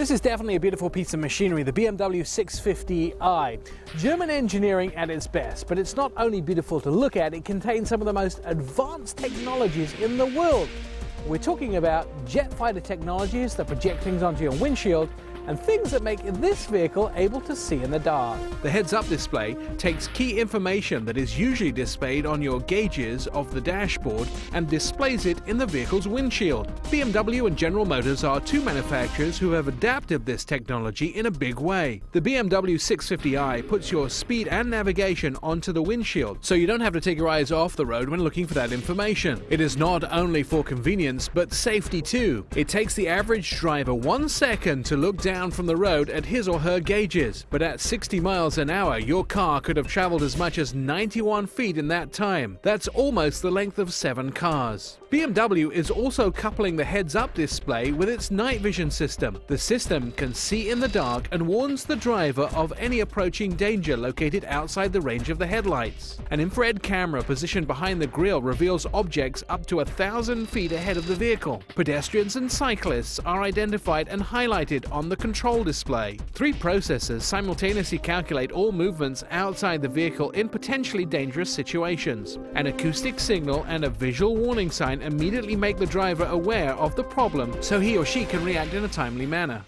This is definitely a beautiful piece of machinery, the BMW 650i. German engineering at its best, but it's not only beautiful to look at, it contains some of the most advanced technologies in the world. We're talking about jet fighter technologies that project things onto your windshield and things that make this vehicle able to see in the dark. The heads-up display takes key information that is usually displayed on your gauges of the dashboard and displays it in the vehicle's windshield. BMW and General Motors are two manufacturers who have adapted this technology in a big way. The BMW 650i puts your speed and navigation onto the windshield, so you don't have to take your eyes off the road when looking for that information. It is not only for convenience, but safety too. It takes the average driver one second to look down from the road at his or her gauges, but at 60 miles an hour, your car could have traveled as much as 91 feet in that time. That's almost the length of seven cars. BMW is also coupling the heads-up display with its night vision system. The system can see in the dark and warns the driver of any approaching danger located outside the range of the headlights. An infrared camera positioned behind the grille reveals objects up to a thousand feet ahead of the vehicle. Pedestrians and cyclists are identified and highlighted on the control display. Three processors simultaneously calculate all movements outside the vehicle in potentially dangerous situations. An acoustic signal and a visual warning sign immediately make the driver aware of the problem so he or she can react in a timely manner.